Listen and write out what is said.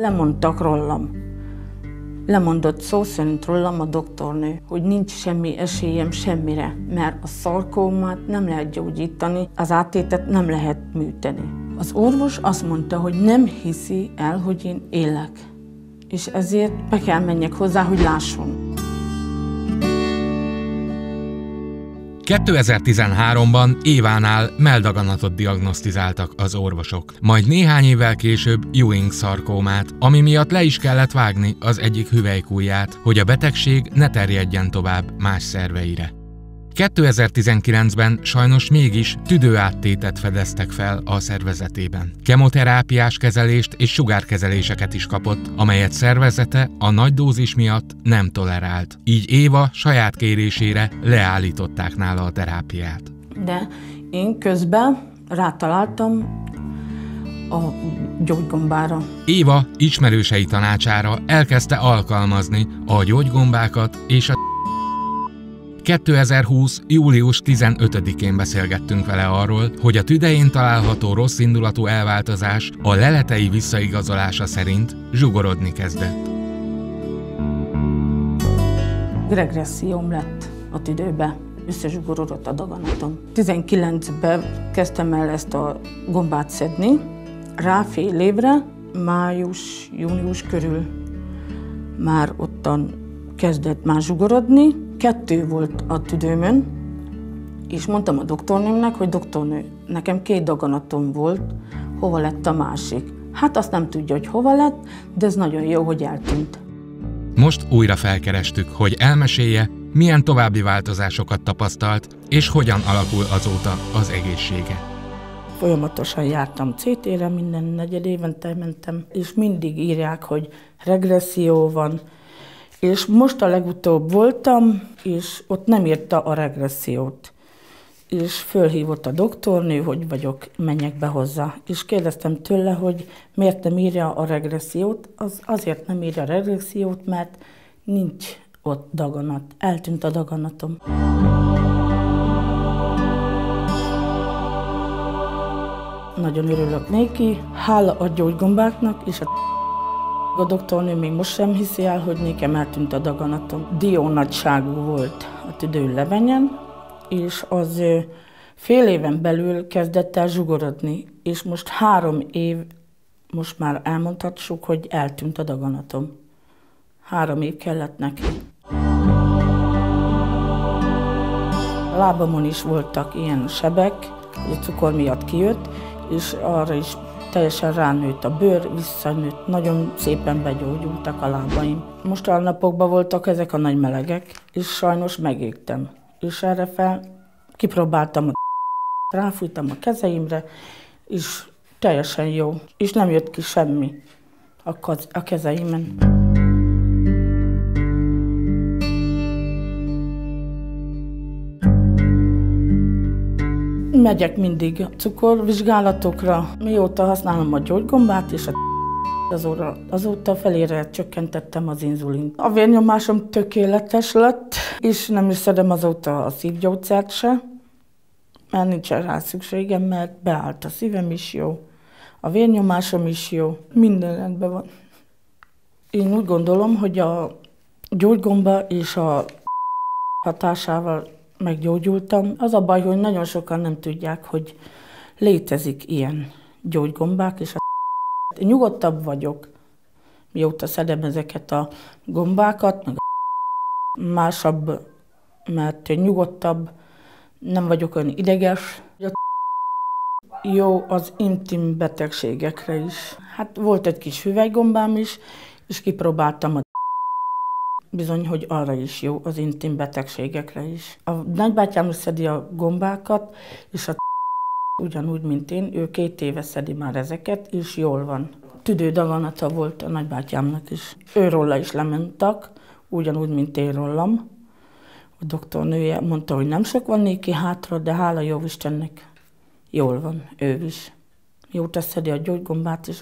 Lemondtak rólam. Lemondott szó szerint rólam a doktornő, hogy nincs semmi esélyem semmire, mert a szarkómát nem lehet gyógyítani, az átétet nem lehet műteni. Az orvos azt mondta, hogy nem hiszi el, hogy én élek, és ezért be kell menjek hozzá, hogy lásson. 2013-ban Évánál meldaganatot diagnosztizáltak az orvosok, majd néhány évvel később Ewing szarkómát, ami miatt le is kellett vágni az egyik hüvelykújját, hogy a betegség ne terjedjen tovább más szerveire. 2019-ben sajnos mégis tüdőáttétet fedeztek fel a szervezetében. Kemoterápiás kezelést és sugárkezeléseket is kapott, amelyet szervezete a nagy dózis miatt nem tolerált. Így Éva saját kérésére leállították nála a terápiát. De én közben rátaláltam a gyógygombára. Éva ismerősei tanácsára elkezdte alkalmazni a gyógygombákat és a 2020. július 15-én beszélgettünk vele arról, hogy a tüdején található rossz indulatú elváltozás a leletei visszaigazolása szerint zsugorodni kezdett. Regresszióm lett a tüdőbe, összezsugorodott a daganatom. 19-ben kezdtem el ezt a gombát szedni, rá fél évre, május, június körül már ottan kezdett már zsugorodni, kettő volt a tüdőmön, és mondtam a doktornőmnek, hogy doktornő, nekem két daganatom volt, hova lett a másik. Hát azt nem tudja, hogy hova lett, de ez nagyon jó, hogy eltűnt. Most újra felkerestük, hogy elmesélje, milyen további változásokat tapasztalt, és hogyan alakul azóta az egészsége. Folyamatosan jártam CT-re, minden negyed évente mentem, és mindig írják, hogy regresszió van, és most a legutóbb voltam, és ott nem írta a regressziót. És fölhívott a doktornő, hogy vagyok, menjek be hozzá. És kérdeztem tőle, hogy miért nem írja a regressziót. Az azért nem írja a regressziót, mert nincs ott daganat. Eltűnt a daganatom. Nagyon örülök néki, hála a gyógygombáknak és a a doktornő még most sem hiszi el, hogy nekem eltűnt a daganatom. Dió nagyságú volt a tüdő levenyen, és az fél éven belül kezdett el zsugorodni, és most három év, most már elmondhatjuk, hogy eltűnt a daganatom. Három év kellett neki. A lábamon is voltak ilyen sebek, a cukor miatt kijött, és arra is teljesen ránőtt a bőr, visszanőtt, nagyon szépen begyógyultak a lábaim. Most a napokban voltak ezek a nagy melegek, és sajnos megégtem. És erre fel kipróbáltam a ráfújtam a kezeimre, és teljesen jó. És nem jött ki semmi a kezeimen. Megyek mindig cukorvizsgálatokra, mióta használom a gyógygombát, és a azóta, azóta felére csökkentettem az inzulint. A vérnyomásom tökéletes lett, és nem is szedem azóta a szívgyógyszert se, mert nincs rá szükségem, mert beállt a szívem is jó, a vérnyomásom is jó, minden rendben van. Én úgy gondolom, hogy a gyógygomba és a hatásával meggyógyultam. Az a baj, hogy nagyon sokan nem tudják, hogy létezik ilyen gyógygombák, és a nyugodtabb vagyok, mióta szedem ezeket a gombákat, meg a másabb, mert nyugodtabb, nem vagyok olyan ideges. Jó az intim betegségekre is. Hát volt egy kis hüvelygombám is, és kipróbáltam a bizony, hogy arra is jó, az intim betegségekre is. A nagybátyám szedi a gombákat, és a ugyanúgy, mint én, ő két éve szedi már ezeket, és jól van. Tüdődaganata volt a nagybátyámnak is. Őróla is lementek, ugyanúgy, mint én rólam. A doktornője mondta, hogy nem sok van néki hátra, de hála jó Istennek, jól van, ő is. Jót szedi a gyógygombát, és